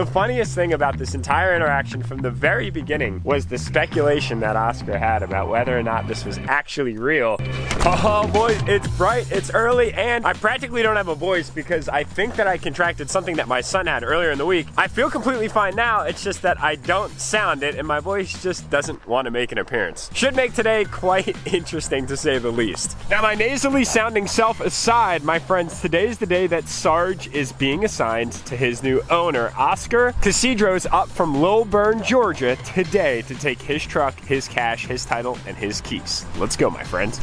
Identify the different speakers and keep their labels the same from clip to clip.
Speaker 1: The funniest thing about this entire interaction from the very beginning was the speculation that Oscar had about whether or not this was actually real. Oh boy, it's bright, it's early, and I practically don't have a voice because I think that I contracted something that my son had earlier in the week. I feel completely fine now, it's just that I don't sound it and my voice just doesn't want to make an appearance. Should make today quite interesting to say the least. Now my nasally sounding self aside, my friends, today's the day that Sarge is being assigned to his new owner, Oscar Casidro's up from Lilburn, Georgia today to take his truck, his cash, his title, and his keys. Let's go, my friends.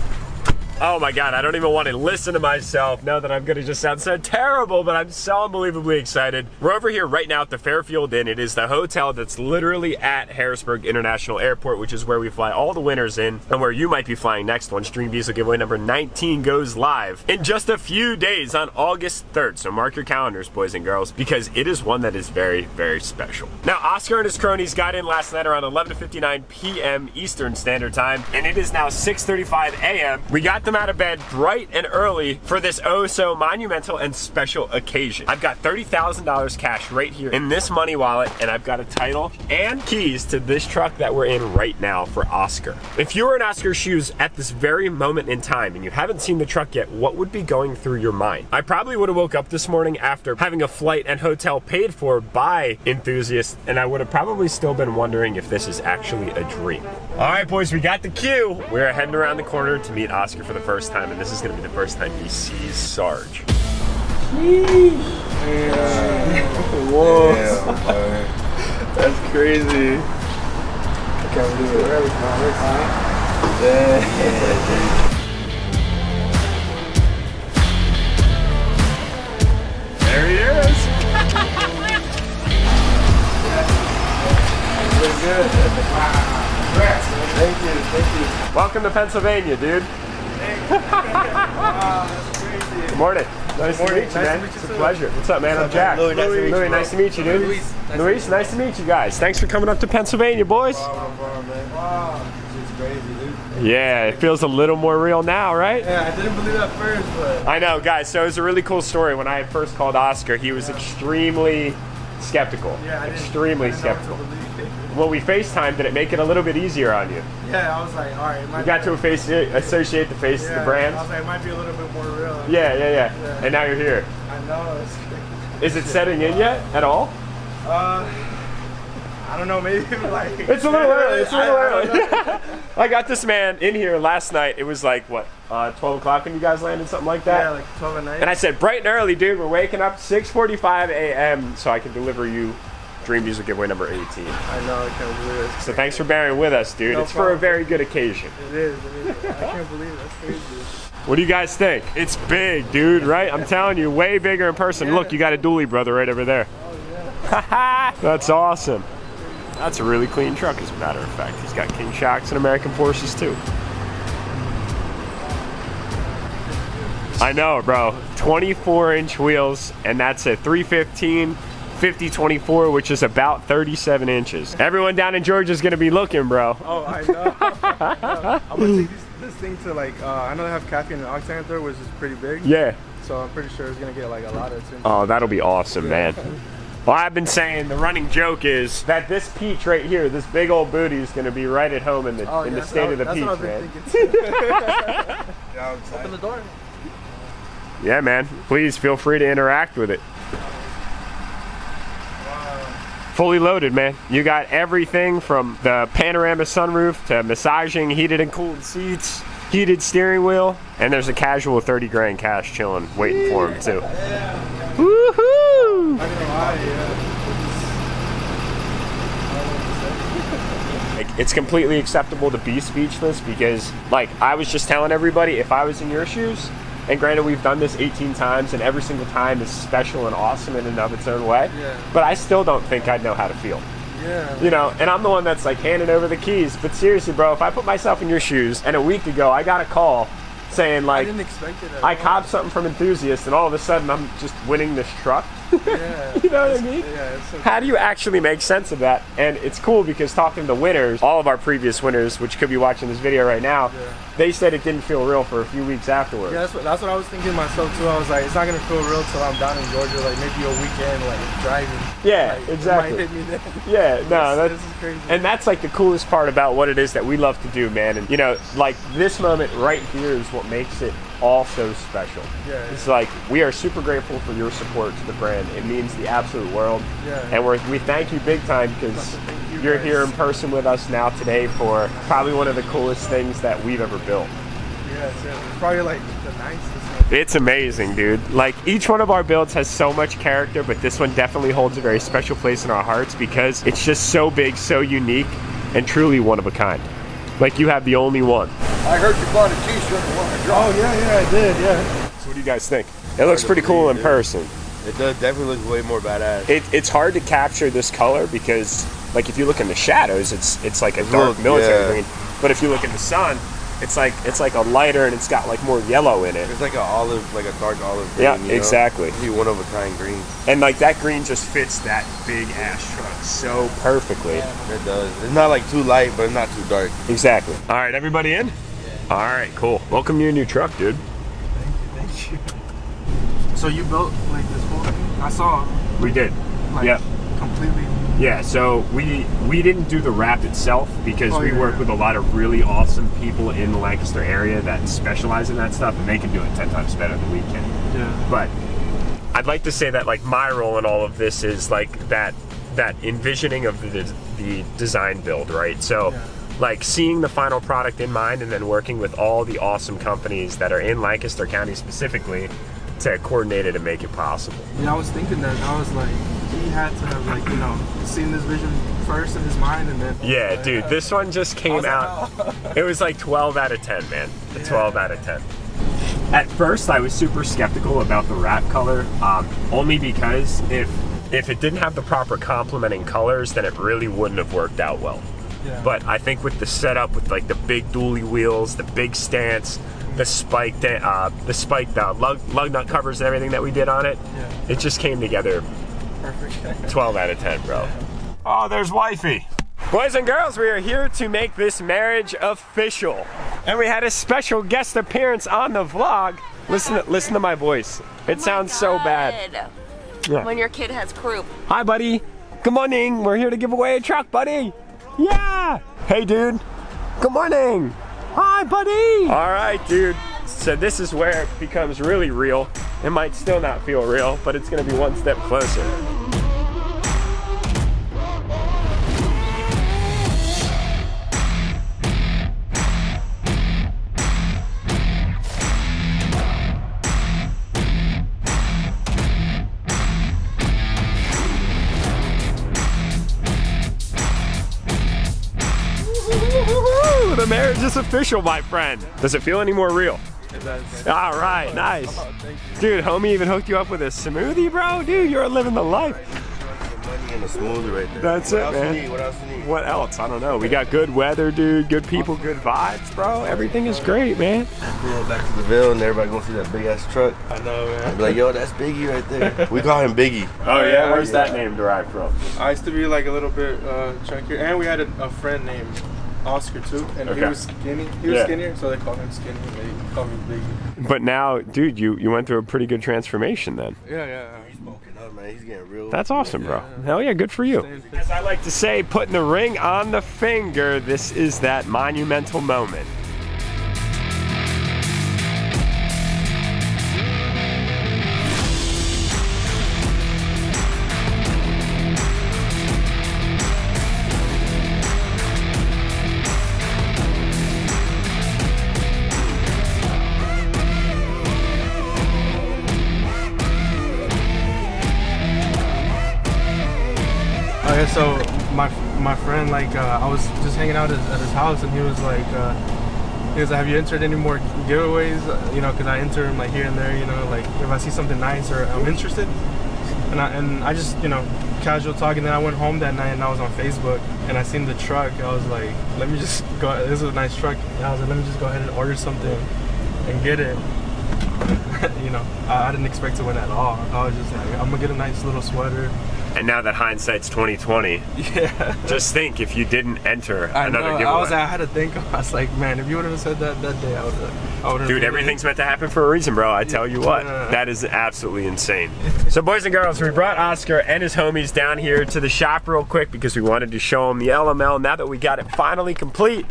Speaker 1: Oh my god, I don't even want to listen to myself now that I'm gonna just sound so terrible, but I'm so unbelievably excited. We're over here right now at the Fairfield Inn. It is the hotel that's literally at Harrisburg International Airport, which is where we fly all the winners in and where you might be flying next once Dream Diesel giveaway number 19 goes live in just a few days on August 3rd. So mark your calendars, boys and girls, because it is one that is very, very special. Now, Oscar and his cronies got in last night around 11.59 p.m. Eastern Standard Time, and it is now 6.35 a.m. We got them out of bed bright and early for this oh so monumental and special occasion. I've got $30,000 cash right here in this money wallet and I've got a title and keys to this truck that we're in right now for Oscar. If you were in Oscar's shoes at this very moment in time and you haven't seen the truck yet, what would be going through your mind? I probably would have woke up this morning after having a flight and hotel paid for by enthusiasts and I would have probably still been wondering if this is actually a dream. All right, boys, we got the cue. We're heading around the corner to meet Oscar for the first time, and this is gonna be the first time he sees Sarge.
Speaker 2: Whoa. That's crazy. I can't believe it. Yeah.
Speaker 1: Welcome to Pennsylvania, dude.
Speaker 2: Wow.
Speaker 1: Good morning. Nice
Speaker 2: morning.
Speaker 1: to meet you,
Speaker 2: Nice
Speaker 1: man.
Speaker 2: meet you,
Speaker 1: it's a pleasure. What's up, man? I'm
Speaker 2: up,
Speaker 1: Jack.
Speaker 2: Louis, nice to meet you,
Speaker 1: Louis, nice to meet you, dude.
Speaker 2: Luis, nice to
Speaker 1: Luis,
Speaker 2: meet you.
Speaker 1: nice to meet you guys. Thanks for coming up to Pennsylvania, boys.
Speaker 2: Wow, wow, man. Wow, this is crazy, dude.
Speaker 1: Yeah, it feels a little more real now, right?
Speaker 2: Yeah, I didn't believe that first, but
Speaker 1: I know, guys. So it was a really cool story. When I first called Oscar, he was extremely skeptical.
Speaker 2: yeah, I
Speaker 1: extremely
Speaker 2: I didn't know what to
Speaker 1: skeptical. When we FaceTime, did it make it a little bit easier on you?
Speaker 2: Yeah, I was like, all right,
Speaker 1: You got to face, associate the face
Speaker 2: yeah,
Speaker 1: the
Speaker 2: I was like, it might be a little bit more real.
Speaker 1: Yeah, yeah, yeah,
Speaker 2: Yeah.
Speaker 1: And now you're here.
Speaker 2: I know. It's.
Speaker 1: Is it setting in yet at all?
Speaker 2: Uh, I don't know, maybe like.
Speaker 1: It's a little early. It's a little
Speaker 2: I- I
Speaker 1: early.
Speaker 2: know.
Speaker 1: I got this man in here last night. It was like what, uh, 12 o'clock when you guys landed, something like that.
Speaker 2: yeah, like 12 at night.
Speaker 1: And I said, bright and early, dude. We're waking up 6:45 a.m. so I can deliver you Dream Diesel giveaway number 18.
Speaker 2: I know, I can't believe it.
Speaker 1: So thanks for bearing with us, dude.
Speaker 2: No
Speaker 1: it's for a very good occasion.
Speaker 2: It is. It is. I can't believe it. That's crazy.
Speaker 1: What do you guys think? It's big, dude. Right? I'm telling you, way bigger in person. Look, you got a dually brother right over there. Oh, yeah. That's awesome. That's a really clean truck, as a matter of fact. He's got King shocks and American forces too. I know, bro. 24 inch wheels, and that's a 315 50 24, which is about 37 inches. Everyone down in Georgia is gonna be looking, bro.
Speaker 2: Oh, I know. I'm gonna take this, this thing to like. Uh, I know they have caffeine and octane through, which is pretty big.
Speaker 1: Yeah.
Speaker 2: So I'm pretty sure it's gonna get like a lot of attention.
Speaker 1: Oh, that'll be awesome, man. Well, I've been saying the running joke is that this peach right here, this big old booty, is going to be right at home in the
Speaker 2: Oh,
Speaker 1: in
Speaker 2: yeah,
Speaker 1: the state of the peach, man.
Speaker 2: thinking. yeah, Open the door.
Speaker 1: Yeah, man. Please feel free to interact with it. Fully loaded, man. You got everything from the panorama sunroof to massaging heated and cooled seats, heated steering wheel, and there's a casual 30 grand cash chilling, waiting for him too. Woohoo!
Speaker 2: Yeah.
Speaker 1: Like, it's completely acceptable to be speechless because, like, I was just telling everybody, if I was in your shoes, and granted, we've done this 18 times, and every single time is special and awesome in and of its own way,
Speaker 2: Yeah.
Speaker 1: but I still don't think I'd know how to feel.
Speaker 2: Yeah.
Speaker 1: You know, and I'm the one that's like handing over the keys. But seriously, bro, if I put myself in your shoes, and a week ago I got a call saying
Speaker 2: I
Speaker 1: like
Speaker 2: didn't expect it. At
Speaker 1: I
Speaker 2: all.
Speaker 1: copped something from Enthuzst, and all of a sudden I'm just winning this truck.
Speaker 2: Yeah.
Speaker 1: You know what I mean?
Speaker 2: Yeah, so
Speaker 1: How do you actually make sense of that? And it's cool because talking to the winners, all of our previous winners, which could be watching this video right now,
Speaker 2: Yeah.
Speaker 1: They said it didn't feel real for a few weeks afterwards.
Speaker 2: Yeah, that's what, that's what I was thinking myself too. I was like, it's not gonna feel real till I'm down in Georgia, like maybe a weekend, like driving.
Speaker 1: Yeah,
Speaker 2: Like,
Speaker 1: exactly.
Speaker 2: It might hit me then.
Speaker 1: Yeah, no,
Speaker 2: this,
Speaker 1: that's
Speaker 2: this is crazy.
Speaker 1: and that's like the coolest part about what it is that we love to do, man. And you know, like this moment right here is what makes it all so special.
Speaker 2: Yeah,
Speaker 1: It's like we are super grateful for your support to the brand. It means the absolute world.
Speaker 2: Yeah.
Speaker 1: And we're, we thank you big time because you're here in person with us now today for probably one of the coolest things that we've ever built.
Speaker 2: yeah, it's, uh, it's probably like the nicest.
Speaker 1: It's amazing, dude. Like each one of our builds has so much character, but this one definitely holds a very special place in our hearts because it's just so big, so unique, and truly one of a kind. Like you have the only one.
Speaker 3: I heard you bought a t-shirt and want to drop.
Speaker 2: Oh yeah, yeah, I did, yeah.
Speaker 1: So what do you guys think? It looks pretty cool in person.
Speaker 3: It does definitely look way more badass.
Speaker 1: It, it's hard to capture this color because, like, if you look in the shadows, it's it's like a dark
Speaker 3: Look,
Speaker 1: military
Speaker 3: yeah.
Speaker 1: green. But if you look in the sun, it's like it's like a lighter and it's got like more yellow in it.
Speaker 3: It's like an olive, like a dark olive green.
Speaker 1: Yeah,
Speaker 3: you know?
Speaker 1: exactly.
Speaker 3: Be one of a kind green.
Speaker 1: And like that green just fits that big ass truck so perfectly. Yeah.
Speaker 3: It does. It's not like too light, but it's not too dark.
Speaker 1: Exactly. All right, everybody in? Yeah. All right, cool. Welcome to your new truck, dude.
Speaker 2: Thank you. Thank you. So you built like this whole thing? I saw
Speaker 1: We did.
Speaker 2: like
Speaker 1: Yep.
Speaker 2: completely.
Speaker 1: Yeah, so we we didn't do the wrap itself because
Speaker 2: Oh,
Speaker 1: we
Speaker 2: yeah,
Speaker 1: work
Speaker 2: yeah.
Speaker 1: with a lot of really awesome people in the Lancaster area that specialize in that stuff, and they can do it ten times better than we can.
Speaker 2: Yeah.
Speaker 1: But I'd like to say that like my role in all of this is like that that envisioning of the the design build, right? So.
Speaker 2: Yeah.
Speaker 1: Like seeing the final product in mind and then working with all the awesome companies that are in Lancaster County specifically to coordinate it and make it possible.
Speaker 2: Yeah, I was thinking that. I was like, had to have like you know seen this vision first in his mind and then.
Speaker 1: Yeah,
Speaker 2: uh,
Speaker 1: dude, this one just came
Speaker 2: like,
Speaker 1: out. It was like 12 out of 10, man. A 12 out of 10. At first, I was super skeptical about the wrap color, um, only because if if it didn't have the proper complementing colors, then it really wouldn't have worked out well.
Speaker 2: Yeah.
Speaker 1: But I think with the setup, with like the big dually wheels, the big stance, the spiked, uh, the spiked uh, lug, lug nut covers and everything that we did on it,
Speaker 2: Yeah.
Speaker 1: it just came together
Speaker 2: Perfect.
Speaker 1: 12 out of 10, bro. Oh, there's wifey. Boys and girls, we are here to make this marriage official. And we had a special guest appearance on the vlog. Listen to, listen to my voice. It oh sounds so bad. Yeah.
Speaker 4: When your kid has croup.
Speaker 1: Hi, buddy. Good morning. We're here to give away a truck, buddy. Yeah. Hey, dude. Good morning. Hi, buddy. All right, dude. So this is where it becomes really real. It might still not feel real, but it's gonna be one step closer. The marriage is official, my friend. Does it feel any more real? All right, nice. Dude, homie even hooked you up with a smoothie, bro? Dude, you're living the life.
Speaker 3: The money and the smoothie right.
Speaker 1: That's
Speaker 3: what
Speaker 1: it,
Speaker 3: else
Speaker 1: man.
Speaker 3: What else?
Speaker 1: What else? I don't know. We got good weather, dude. Good people, good vibes, bro. Everything is great, man.
Speaker 3: Pull up back to the Ville and everybody gonna see that big ass truck.
Speaker 2: I know, man.
Speaker 3: Be like, yo, that's Biggie right there. We call him Biggie.
Speaker 1: Oh yeah, where's
Speaker 3: Yeah.
Speaker 1: that name derived from?
Speaker 2: I used to be like a little bit uh, chunkier, and we had a, a friend named Oscar too, and he was skinny. He was
Speaker 1: Yeah.
Speaker 2: skinnier, so they called him skinny. and They called me Biggie.
Speaker 1: But now, dude, you you went through a pretty good transformation then.
Speaker 2: Yeah, yeah.
Speaker 3: He's smoking up, man. He's getting real.
Speaker 1: That's awesome, bro. Hell yeah, good for you. As I like to say, putting the ring on the finger, this is that monumental moment.
Speaker 2: Okay, so my my friend, like, uh, I was just hanging out at, at his house, and he was like, uh, he was like, "Have you entered any more giveaways?" Uh, You know, because I enter them like here and there. You know, like if I see something nice or I'm interested, and I and I just you know casual talking. Then I went home that night and I was on Facebook and I seen the truck. I was like, "Let me just go. This is a nice truck." I was like, "Let me just go ahead and order something and get it." you know, I, I didn't expect to win at all. I was just like, I'm gonna get a nice little sweater.
Speaker 1: And now that hindsight's 2020,
Speaker 2: Yeah.
Speaker 1: just think if you didn't enter
Speaker 2: I
Speaker 1: another
Speaker 2: know.
Speaker 1: giveaway.
Speaker 2: I was. I had to think. I was like, man, if you would have said that that day, I would have. I.
Speaker 1: Dude, everything's meant to happen for a reason, bro. I tell you what, that is absolutely insane. So, boys and girls, we brought Oscar and his homies down here to the shop real quick because we wanted to show them the LML. Now that we got it finally complete,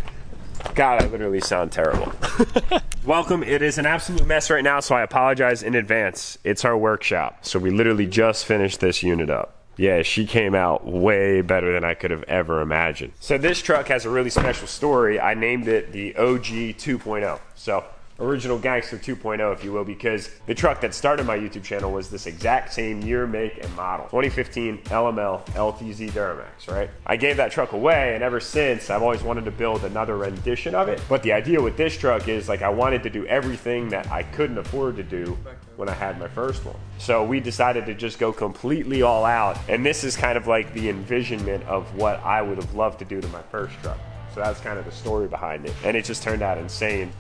Speaker 1: God, I literally sound terrible. Welcome. It is an absolute mess right now, so I apologize in advance. It's our workshop, so we literally just finished this unit up. Yeah, she came out way better than I could have ever imagined. So this truck has a really special story. I named it the OG 2.0. So original gangster 2.0 if you will because the truck that started my youtube channel was this exact same year make and model. 2015 lml ltz duramax right? I gave that truck away and ever since i've always wanted to build another rendition of it. But the idea with this truck is like i wanted to do everything that i couldn't afford to do when i had my first one. So we decided to just go completely all out and this is kind of like the envisionment of what i would have loved to do to my first truck. So that's kind of the story behind it and it just turned out insane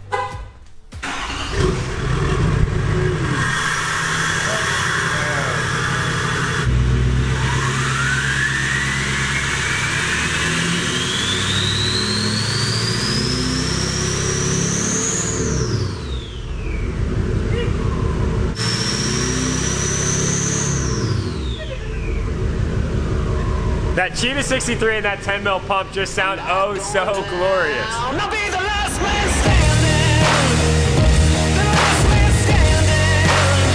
Speaker 1: That Cheetah 63 and that 10 mil pump just sound oh so glorious.
Speaker 4: I'll be the last man standing. The last man standing.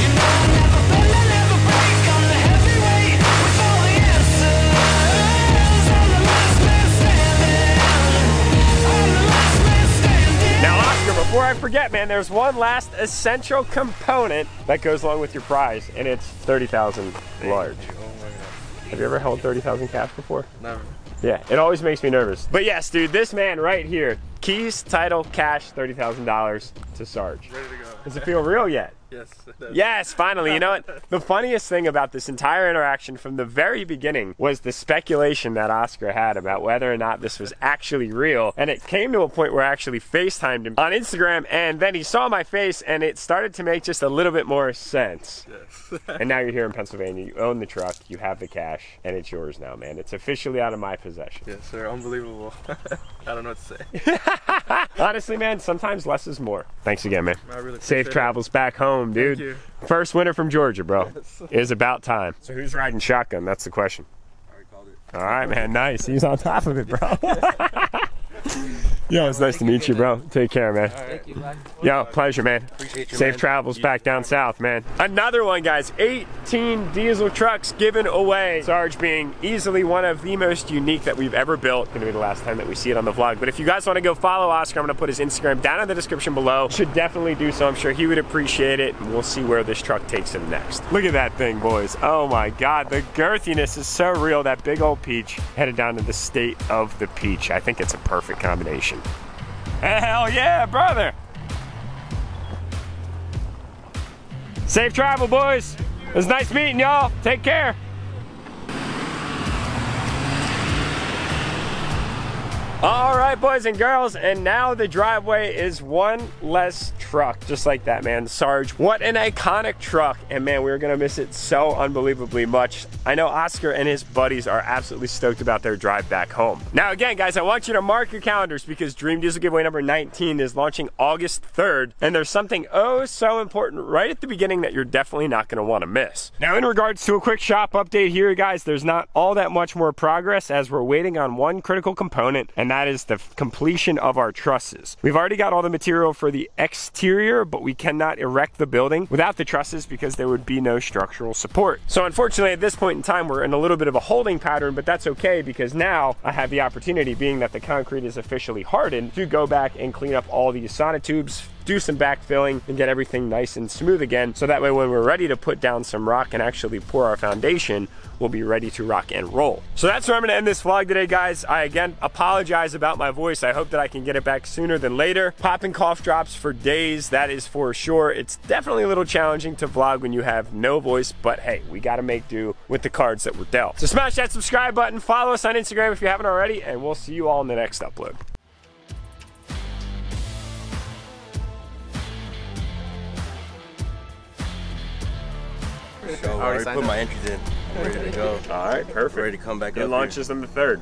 Speaker 4: You know I never bend, I never break. I'm the heavyweight with all the answers. I'm the last man standing. I'm the last man standing.
Speaker 1: Now, Oscar, before I forget, man, there's one last essential component that goes along with your prize, and it's 30,000 large. Have you ever held 30,000 cash before?
Speaker 2: Never.
Speaker 1: Yeah, it always makes me nervous. But yes, dude, this man right here, keys, title, cash, $30,000 to Sarge.
Speaker 2: Ready to go.
Speaker 1: Does it feel real yet?
Speaker 2: Yes.
Speaker 1: Yes, finally. You know what? The funniest thing about this entire interaction from the very beginning was the speculation that Oscar had about whether or not this was actually real. And it came to a point where I actually FaceTimed him on Instagram, and then he saw my face, and it started to make just a little bit more sense.
Speaker 2: Yes.
Speaker 1: And now you're here in Pennsylvania. You own the truck, you have the cash, and it's yours now, man. It's officially out of my possession.
Speaker 2: yes, sir. Unbelievable. I don't know what to say.
Speaker 1: Honestly, man, sometimes less is more. Thanks again, man.
Speaker 2: I really
Speaker 1: Safe
Speaker 2: appreciate it.
Speaker 1: travels back home, dude.
Speaker 2: you.
Speaker 1: First winner from Georgia, bro. Is about time. So who's riding shotgun? That's the question. All right, man. Nice. He's on top of it, bro. Yo, it's nice to meet you, bro. Take care, man. Thank you, man. Yo, pleasure, man.
Speaker 3: Appreciate you,
Speaker 1: Safe
Speaker 3: man.
Speaker 1: travels back down south, man. Another one, guys. 18 diesel trucks given away. Sarge being easily one of the most unique that we've ever built. Gonna be the last time that we see it on the vlog. But if you guys want to go follow Oscar, I'm gonna put his Instagram down in the description below. Should definitely do so. I'm sure he would appreciate it. And we'll see where this truck takes him next. Look at that thing, boys. Oh my God, the girthiness is so real. That big old peach headed down to the state of the peach. I think it's a perfect combination. Hell yeah, brother. Safe travel, boys. It was nice meeting y'all. Take care. All right, boys and girls, and now the driveway is one less truck, just like that, man. Sarge, what an iconic truck, and man, we're gonna miss it so unbelievably much. I know Oscar and his buddies are absolutely stoked about their drive back home. Now, again, guys, I want you to mark your calendars because Dream Diesel giveaway number 19 is launching August 3rd, and there's something oh so important right at the beginning that you're definitely not gonna wanna miss. Now, in regards to a quick shop update here, guys, there's not all that much more progress as we're waiting on one critical component, and that is the completion of our trusses. We've already got all the material for the exterior, but we cannot erect the building without the trusses because there would be no structural support. So unfortunately, at this point in time, we're in a little bit of a holding pattern, but that's okay because now I have the opportunity, being that the concrete is officially hardened, to go back and clean up all these sonotubes, do some backfilling and get everything nice and smooth again. So that way when we're ready to put down some rock and actually pour our foundation, we'll be ready to rock and roll. So that's where I'm gonna end this vlog today, guys. I again apologize about my voice. I hope that I can get it back sooner than later. Popping cough drops for days, that is for sure. It's definitely a little challenging to vlog when you have no voice, but hey, we gotta make do with the cards that were dealt. So smash that subscribe button, follow us on Instagram if you haven't already, and we'll see you all in the next upload.
Speaker 3: show. I
Speaker 2: Already
Speaker 3: put my entries in. Ready to go.
Speaker 1: All right, perfect.
Speaker 3: Ready to come back
Speaker 1: It
Speaker 3: up
Speaker 1: launches on the third.